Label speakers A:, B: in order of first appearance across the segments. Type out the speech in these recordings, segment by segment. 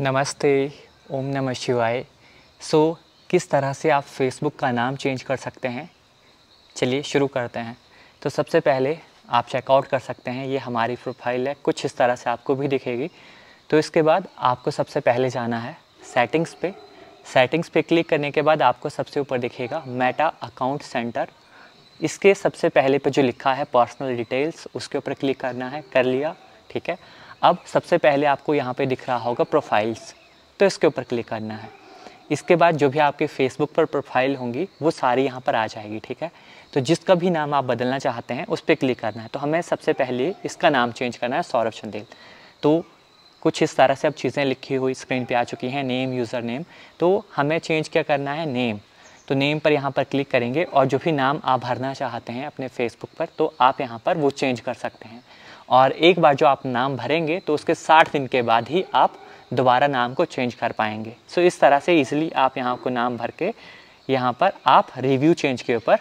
A: नमस्ते, ओम नमः शिवाय। सो किस तरह से आप फेसबुक का नाम चेंज कर सकते हैं? चलिए शुरू करते हैं। तो सबसे पहले आप चेकआउट कर सकते हैं, ये हमारी प्रोफ़ाइल है। कुछ इस तरह से आपको भी दिखेगी। तो इसके बाद आपको सबसे पहले जाना है सेटिंग्स पे। सेटिंग्स पे क्लिक करने के बाद आपको सबसे ऊपर दिखेगा मेटा अकाउंट सेंटर इसके सबसे पहले पे जो लिखा है पर्सनल डिटेल्स उसके ऊपर क्लिक करना है। कर लिया, ठीक है? अब सबसे पहले आपको यहाँ पे दिख रहा होगा प्रोफाइल्स तो इसके ऊपर क्लिक करना है। इसके बाद जो भी आपके फेसबुक पर प्रोफ़ाइल होंगी, वो सारी यहाँ पर आ जाएगी, ठीक है? तो जिसका भी नाम आप बदलना चाहते हैं, उस पर क्लिक करना है। तो हमें सबसे पहले इसका नाम चेंज करना है, सौरभ चंदेल। तो कुछ इस तरह से अब चीज़ें लिखी हुई स्क्रीन पे आ चुकी हैं नेम यूज़र नेम तो हमें चेंज क्या करना है? नेम तो नेम पर यहाँ पर क्लिक करेंगे और जो भी नाम आप भरना चाहते हैं अपने फेसबुक पर तो आप यहाँ पर वो चेंज कर सकते हैं। और एक बार जो आप नाम भरेंगे तो उसके 60 दिन के बाद ही आप दोबारा नाम को चेंज कर पाएँगे। सो इस तरह से इजीली आप यहाँ को नाम भर के यहाँ पर आप रिव्यू चेंज के ऊपर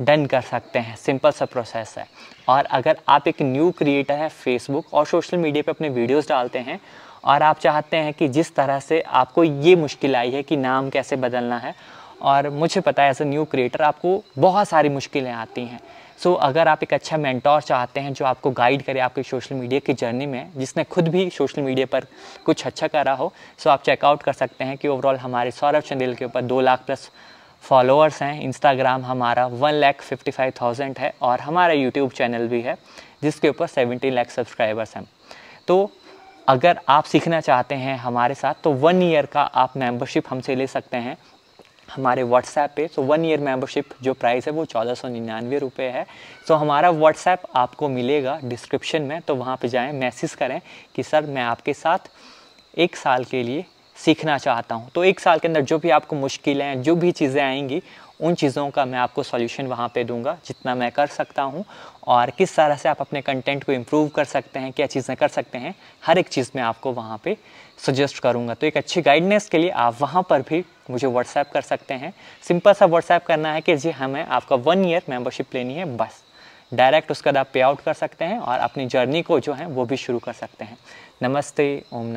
A: डन कर सकते हैं। सिंपल सा प्रोसेस है। और अगर आप एक न्यू क्रिएटर है फेसबुक और सोशल मीडिया पे अपने वीडियोस डालते हैं, और आप चाहते हैं कि जिस तरह से आपको ये मुश्किल आई है कि नाम कैसे बदलना है और मुझे पता है एज अ न्यू क्रिएटर आपको बहुत सारी मुश्किलें आती हैं। सो so, अगर आप एक अच्छा मेंटोर चाहते हैं जो आपको गाइड करे आपकी सोशल मीडिया की जर्नी में जिसने खुद भी सोशल मीडिया पर कुछ अच्छा करा हो सो so आप चेकआउट कर सकते हैं कि ओवरऑल हमारे सौरभ चंदेल के ऊपर दो लाख प्लस फॉलोअर्स हैं। इंस्टाग्राम हमारा one lakh fifty five thousand है और हमारा यूट्यूब चैनल भी है जिसके ऊपर सेवेंटी लैख सब्सक्राइबर्स हैं। तो अगर आप सीखना चाहते हैं हमारे साथ तो वन ईयर का आप मेंबरशिप हमसे ले सकते हैं। हमारे व्हाट्सएप पे सो वन ईयर मेंबरशिप जो प्राइस है वो चौदह सौ निन्यानवे रुपये है। सो so, हमारा व्हाट्सएप आपको मिलेगा डिस्क्रिप्शन में तो वहाँ पे जाएँ मैसेज करें कि सर मैं आपके साथ एक साल के लिए सीखना चाहता हूँ। तो एक साल के अंदर जो भी आपको मुश्किलें जो भी चीज़ें आएँगी उन चीज़ों का मैं आपको सॉल्यूशन वहाँ पे दूँगा, जितना मैं कर सकता हूँ और किस तरह से आप अपने कंटेंट को इम्प्रूव कर सकते हैं, क्या चीज़ें कर सकते हैं, हर एक चीज़ में आपको वहाँ पे सजेस्ट करूँगा। तो एक अच्छी गाइडनेस के लिए आप वहाँ पर भी मुझे व्हाट्सएप कर सकते हैं। सिंपल सा व्हाट्सएप करना है कि जी हमें आपका वन ईयर मेम्बरशिप लेनी है, बस। डायरेक्ट उसका आप पे आउट कर सकते हैं और अपनी जर्नी को जो है, वो भी शुरू कर सकते हैं। नमस्ते, ओम